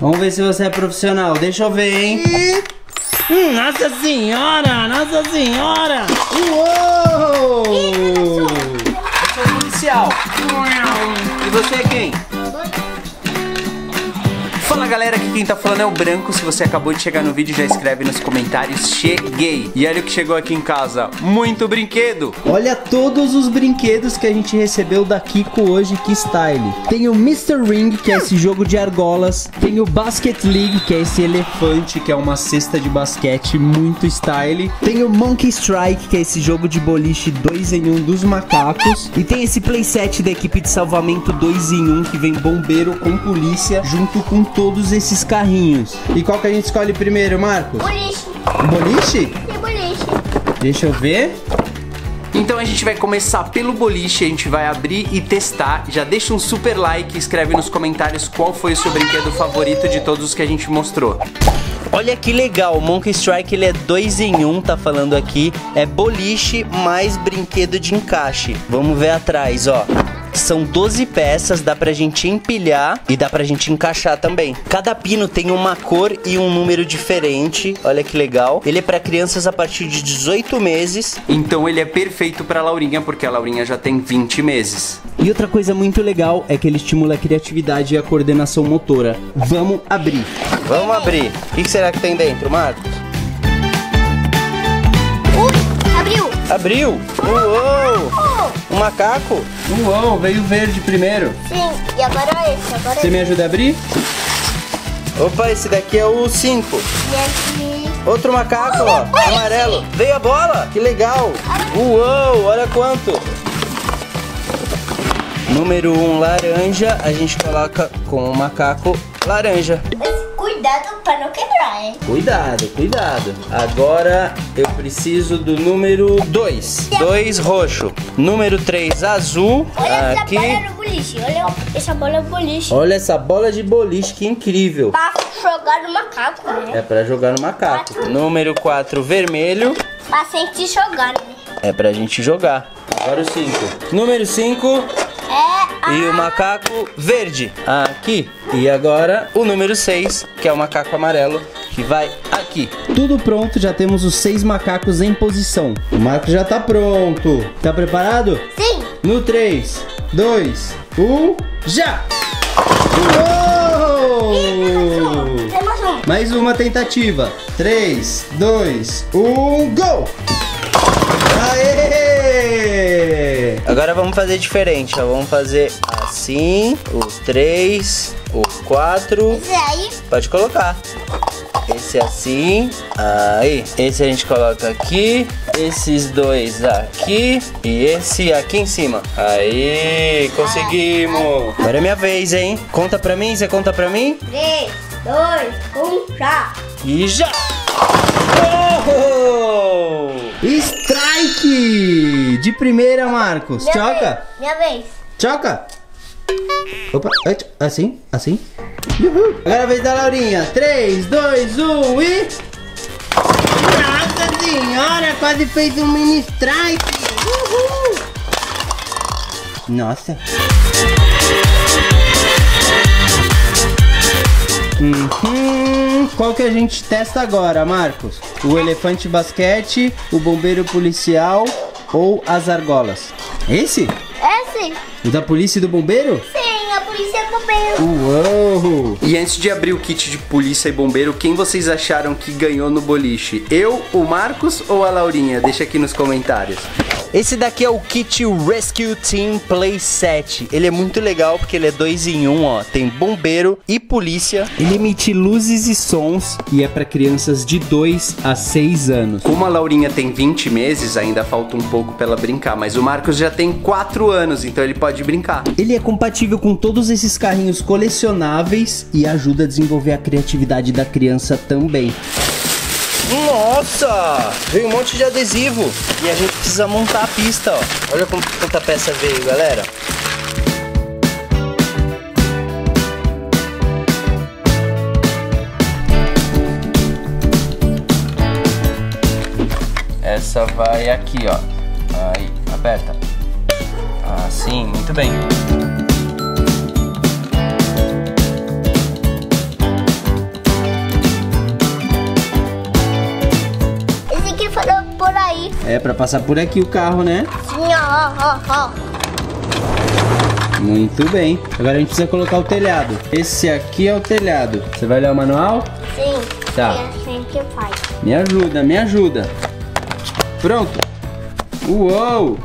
Vamos ver se você é profissional. Deixa eu ver, hein? Hum, nossa senhora! Nossa senhora! Uou! Eu sou policial. E você é quem? Galera, aqui quem tá falando é o Branco. Se você acabou de chegar no vídeo, já escreve nos comentários Cheguei! E olha o que chegou aqui em casa: muito brinquedo! Olha todos os brinquedos que a gente recebeu da Kiko hoje, que style! Tem o Mr. Ring, que é esse jogo de argolas. Tem o Basket League, que é esse elefante, que é uma cesta de basquete muito style. Tem o Monkey Strike, que é esse jogo de boliche 2 em 1 um dos macacos. E tem esse playset da equipe de salvamento 2 em 1, um, que vem bombeiro com polícia, junto com todos esses carrinhos. E qual que a gente escolhe primeiro, Marcos? Boliche. Boliche? É boliche. Deixa eu ver. Então a gente vai começar pelo boliche, a gente vai abrir e testar. Já deixa um super like e escreve nos comentários qual foi o seu brinquedo favorito de todos os que a gente mostrou. Olha que legal, o Monkey Strike ele é dois em um, tá falando aqui. É boliche mais brinquedo de encaixe. Vamos ver atrás, ó. São 12 peças, dá pra gente empilhar e dá pra gente encaixar também. Cada pino tem uma cor e um número diferente. Olha que legal. Ele é para crianças a partir de 18 meses. Então ele é perfeito para Laurinha, porque a Laurinha já tem 20 meses. E outra coisa muito legal é que ele estimula a criatividade e a coordenação motora. Vamos abrir. Vamos abrir. O que será que tem dentro, Marcos? Uh, abriu. Abriu! Uou! Um macaco? Uou, veio verde primeiro. sim. E agora esse. Agora Você me ajuda a abrir? Opa, esse daqui é o 5. esse. E aqui. Outro macaco, ó, amarelo. Veio a bola, que legal. Uou, olha quanto. Número 1, um, laranja. A gente coloca com o macaco laranja. Cuidado pra não quebrar, hein? Cuidado, cuidado. Agora eu preciso do número 2. 2 roxo. Número 3 azul. Olha Aqui. essa bola no boliche. Olha essa bola no boliche. Olha essa bola de boliche, que incrível. Pra jogar no macaco, né? É pra jogar no macaco. Número 4 vermelho. Pra sentir jogar, né? É pra gente jogar. Agora o 5. Número 5 É. e o macaco verde. Aqui. E agora o número 6, que é o macaco amarelo, que vai aqui. Tudo pronto, já temos os seis macacos em posição. O Marco já tá pronto. Tá preparado? Sim. No 3, 2, 1, já! Uou! Mais um. Mais uma tentativa. 3, 2, 1, go! Aê! Agora vamos fazer diferente, ó. Vamos fazer assim, os três, os quatro. Esse aí. Pode colocar. Esse assim, aí. Esse a gente coloca aqui, esses dois aqui e esse aqui em cima. Aí, conseguimos. Agora é minha vez, hein? Conta pra mim, você conta pra mim? 3, 2, 1, já. E já! Oh! Strike! De primeira, Marcos. Minha Choca! Vez. Minha vez. Choca! Opa, ai, assim, assim. Uhul. Agora é a vez da Laurinha. 3, 2, 1 e. Nossa senhora, quase fez um mini strike! Uhul. Nossa! Uhum. Qual que a gente testa agora, Marcos? O elefante basquete, o bombeiro policial ou as argolas? Esse? Esse? O da polícia e do bombeiro? Sim, a polícia é bombeiro. Uou! E antes de abrir o kit de polícia e bombeiro, quem vocês acharam que ganhou no boliche? Eu, o Marcos ou a Laurinha? Deixa aqui nos comentários. Esse daqui é o kit Rescue Team Play 7. Ele é muito legal porque ele é dois em um, ó. Tem bombeiro e polícia. Ele emite luzes e sons e é para crianças de 2 a 6 anos. Como a Laurinha tem 20 meses, ainda falta um pouco para ela brincar, mas o Marcos já tem 4 anos, então ele pode brincar. Ele é compatível com todos esses carrinhos colecionáveis e ajuda a desenvolver a criatividade da criança também. Nossa! Veio um monte de adesivo. E a gente precisa montar a pista, ó. Olha como, quanta peça veio, galera. Essa vai aqui, ó. Aí, aperta. Assim, muito bem. É pra passar por aqui o carro, né? Sim, ó, ó, ó. Muito bem. Agora a gente precisa colocar o telhado. Esse aqui é o telhado. Você vai ler o manual? Sim. Tá. É assim que faz. Me ajuda, me ajuda. Pronto. Uou!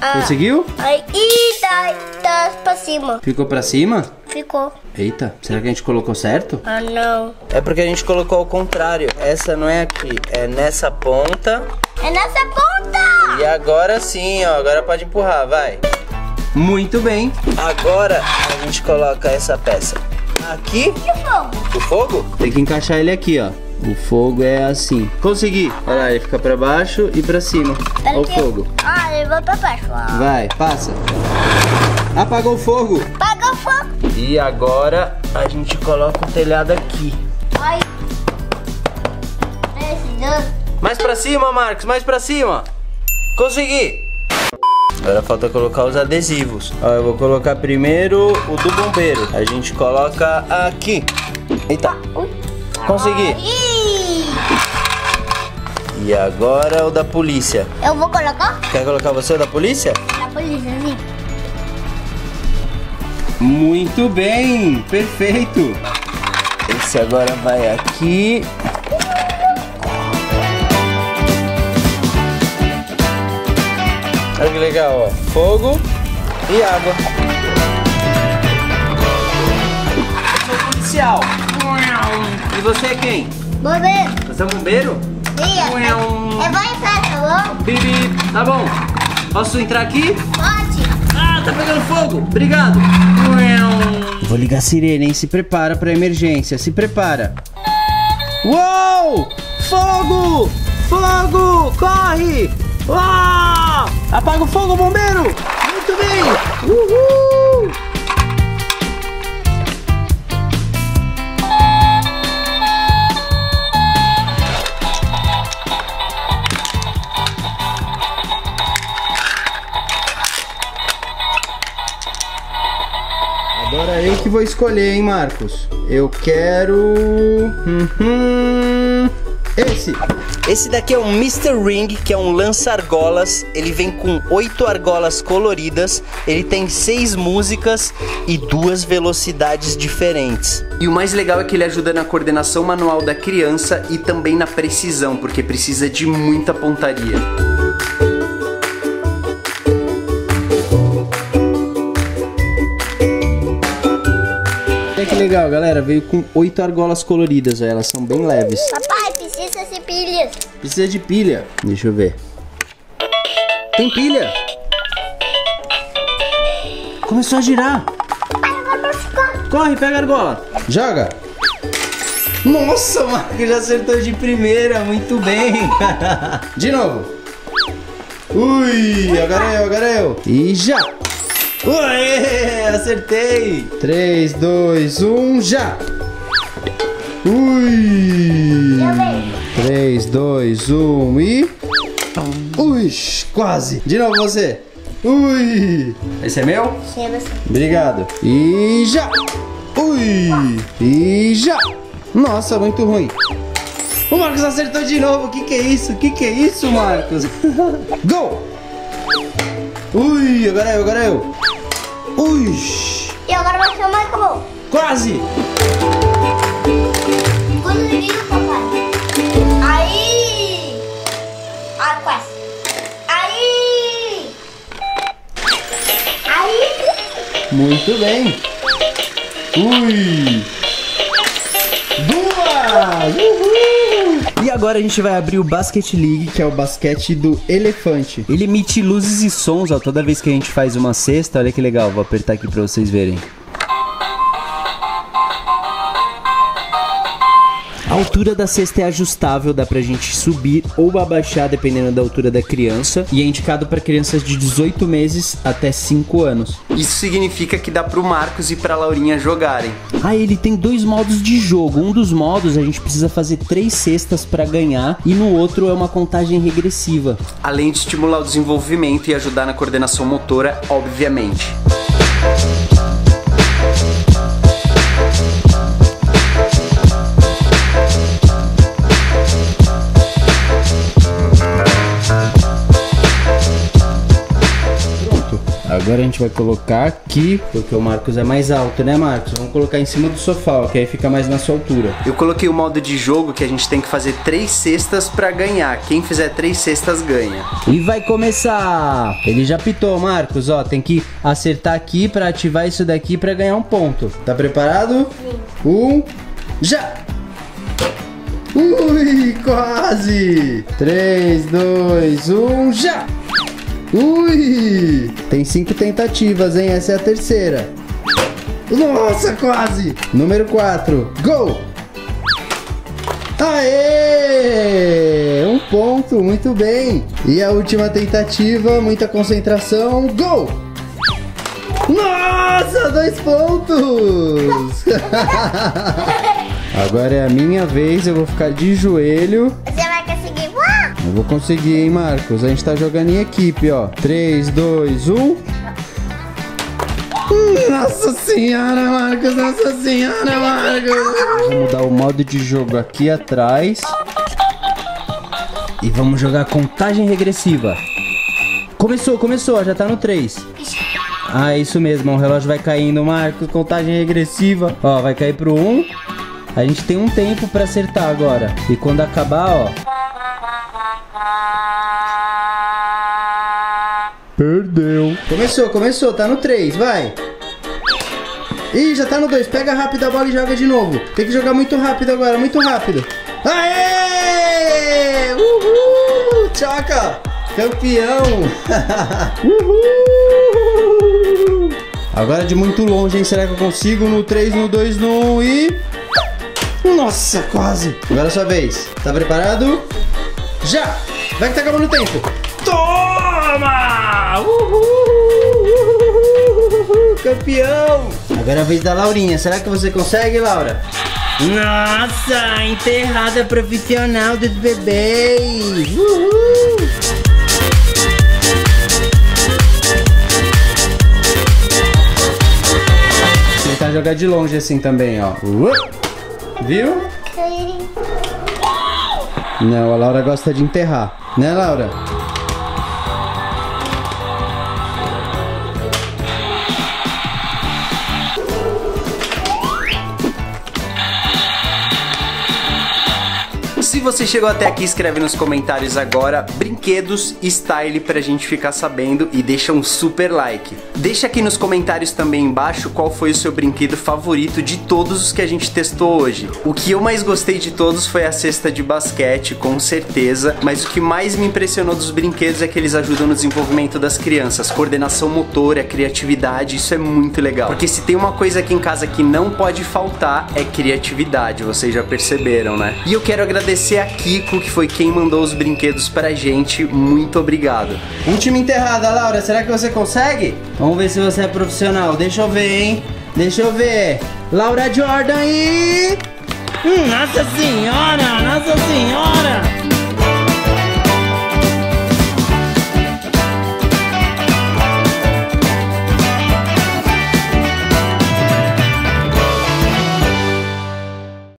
Ah. Conseguiu? Aí, e dá, dá pra cima. Ficou pra cima? Ficou. Eita, será que a gente colocou certo? Ah, não. É porque a gente colocou ao contrário. Essa não é aqui, é nessa ponta. É nessa ponta! E agora sim, ó. Agora pode empurrar, vai. Muito bem. Agora a gente coloca essa peça aqui. E o fogo? O fogo? Tem que encaixar ele aqui, ó. O fogo é assim. Consegui. Olha lá, ele fica pra baixo e pra cima. Olha o fogo. Ah, ele vai pra baixo. ó. Vai, passa. Apagou o fogo. Paga o fogo. E agora a gente coloca o telhado aqui. Ai. Mais pra cima, Marcos, mais pra cima. Consegui. Agora falta colocar os adesivos. Ó, eu vou colocar primeiro o do bombeiro. A gente coloca aqui. Eita. Ui. Consegui. E agora o da polícia. Eu vou colocar Quer colocar você o da polícia? na polícia. Muito bem, perfeito. Esse agora vai aqui. Olha que legal, ó. Fogo e água. Eu sou policial. E você é quem? Bombeiro. Você é bombeiro? Sim, é, é vai entrar, tá bom? Bibi, tá bom. Posso entrar aqui? Pode. Tá pegando fogo. Obrigado. Vou ligar a sirene, hein? Se prepara pra emergência. Se prepara. Uou! Fogo! Fogo! Corre! Uau! Apaga o fogo, bombeiro! Muito bem! Uhul! Que vou escolher, hein, Marcos? Eu quero. Uhum. Esse! Esse daqui é um Mr. Ring, que é um lança-argolas. Ele vem com oito argolas coloridas. Ele tem seis músicas e duas velocidades diferentes. E o mais legal é que ele ajuda na coordenação manual da criança e também na precisão, porque precisa de muita pontaria. Legal, galera. Veio com oito argolas coloridas, ó. elas são bem leves. Papai, precisa ser pilhas. Precisa de pilha. Deixa eu ver. Tem pilha. Começou a girar. Corre, pega a argola. Joga. Nossa, o Marco já acertou de primeira. Muito bem. de novo. Ui, agora eu, agora eu. E já. Ué, acertei. 3, 2, 1, já. Ui. 3, 2, 1 e. Ui, quase. De novo você. Ui. Esse é meu? Sim, é você. Obrigado. E já. Ui. E já. Nossa, muito ruim. O Marcos acertou de novo. O que, que é isso? O que, que é isso, Marcos? Go! Ui, agora eu, agora eu. Ui. E agora vai chamar e acabou. Quase. Conseguiu, papai. Aí. Ah, quase. Aí. Aí. Muito bem. Ui. Duas. Uhul. Agora a gente vai abrir o Basket League, que é o basquete do elefante. Ele emite luzes e sons, ó, toda vez que a gente faz uma cesta. Olha que legal, vou apertar aqui pra vocês verem. Altura da cesta é ajustável, dá pra gente subir ou abaixar dependendo da altura da criança e é indicado para crianças de 18 meses até 5 anos. Isso significa que dá pro Marcos e pra Laurinha jogarem. Ah, ele tem dois modos de jogo. Um dos modos a gente precisa fazer três cestas pra ganhar e no outro é uma contagem regressiva. Além de estimular o desenvolvimento e ajudar na coordenação motora, obviamente. Agora a gente vai colocar aqui, porque o Marcos é mais alto, né, Marcos? Vamos colocar em cima do sofá, ó, que aí fica mais na sua altura. Eu coloquei o modo de jogo que a gente tem que fazer três cestas pra ganhar. Quem fizer três cestas ganha. E vai começar! Ele já pitou, Marcos, ó. Tem que acertar aqui pra ativar isso daqui pra ganhar um ponto. Tá preparado? Sim. Um, já! Ui, quase! 3, 2, 1, já! Ui! Tem cinco tentativas, hein? Essa é a terceira. Nossa, quase! Número 4, gol! Aê! Um ponto, muito bem. E a última tentativa, muita concentração, gol! Nossa, dois pontos! Agora é a minha vez, eu vou ficar de joelho. Vou conseguir, hein, Marcos? A gente tá jogando em equipe, ó. 3, 2, 1. Nossa senhora, Marcos! Nossa senhora, Marcos! Vamos mudar o modo de jogo aqui atrás. E vamos jogar contagem regressiva. Começou, começou, já tá no 3. Ah, é isso mesmo, o relógio vai caindo, Marcos. Contagem regressiva. Ó, vai cair pro 1. A gente tem um tempo pra acertar agora. E quando acabar, ó. Perdeu. Começou, começou. Tá no 3, vai. Ih, já tá no 2. Pega rápido a bola e joga de novo. Tem que jogar muito rápido agora, muito rápido. Aê! Uhul! Choca! Campeão! Uhul! Agora de muito longe, hein? Será que eu consigo? No 3, no 2, no 1 e... Nossa, quase. Agora é a sua vez. Tá preparado? Já! Vai que tá acabando o tempo. Toma! Uhul! Uhul! Campeão! Agora é a vez da Laurinha. Será que você consegue, Laura? Nossa, enterrada profissional dos bebês. Uhul! Tentar jogar de longe assim também, ó. Uh! Viu? Não, a Laura gosta de enterrar. Né, Laura? Você chegou até aqui, escreve nos comentários agora brinquedos style pra gente ficar sabendo e deixa um super like. Deixa aqui nos comentários também embaixo qual foi o seu brinquedo favorito de todos os que a gente testou hoje. O que eu mais gostei de todos foi a cesta de basquete, com certeza, mas o que mais me impressionou dos brinquedos é que eles ajudam no desenvolvimento das crianças, coordenação motora, criatividade, isso é muito legal. Porque se tem uma coisa aqui em casa que não pode faltar é criatividade, vocês já perceberam, né? E eu quero agradecer agradecer a Kiko, que foi quem mandou os brinquedos pra gente. Muito obrigado. Última enterrada, Laura. Será que você consegue? Vamos ver se você é profissional. Deixa eu ver, hein? Deixa eu ver. Laura Jordan e... Hum, nossa senhora! Nossa senhora!